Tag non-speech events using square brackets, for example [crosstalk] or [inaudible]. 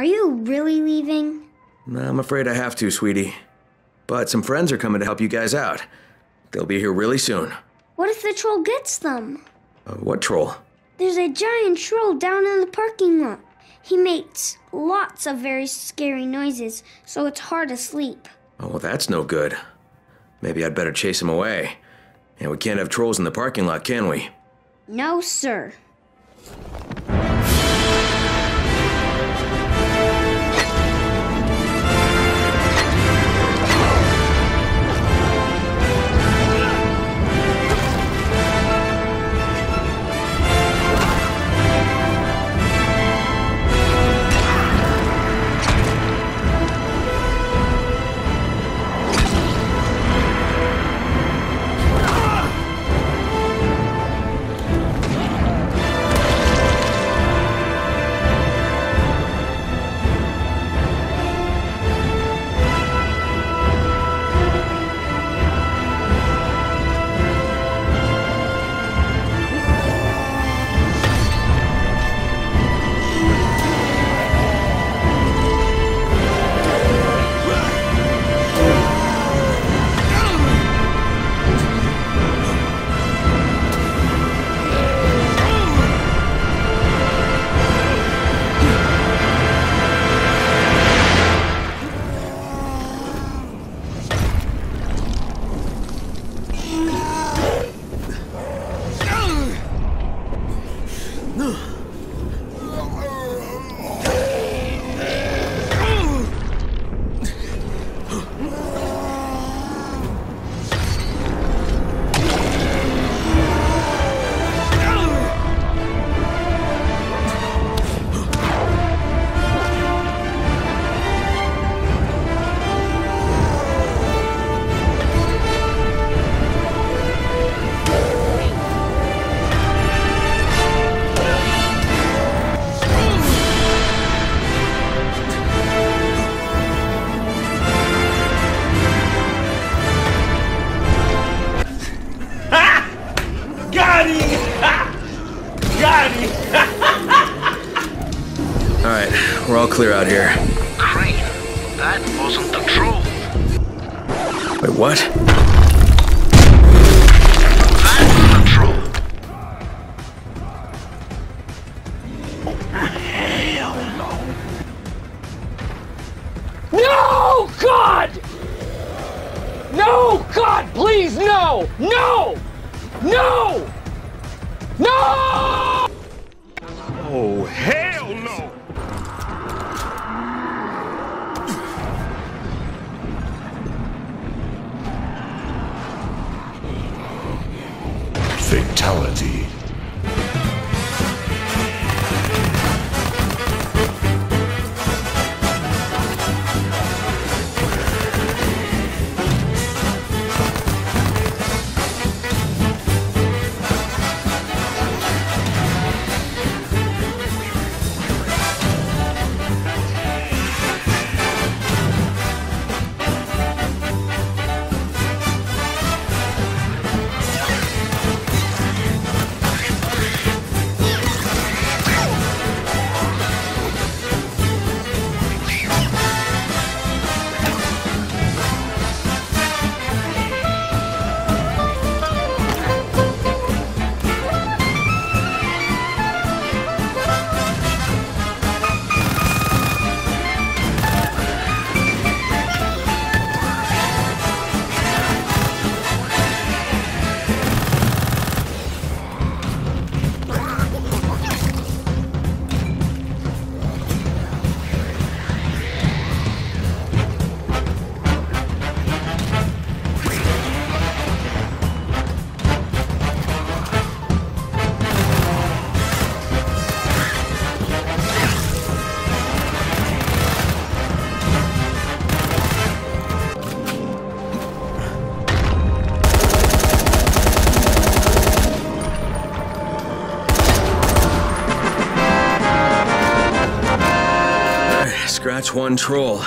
Are you really leaving? I'm afraid I have to, sweetie. But some friends are coming to help you guys out. They'll be here really soon. What if the troll gets them? Uh, what troll? There's a giant troll down in the parking lot. He makes lots of very scary noises, so it's hard to sleep. Oh, well, that's no good. Maybe I'd better chase him away. And we can't have trolls in the parking lot, can we? No, sir. Got [laughs] All right, we're all clear out here. Crane, that wasn't the troll. Wait, what? That was the troll. No! God! No! God, please, no! No! No! No! Oh, hell no! Fatality. Scratch one troll.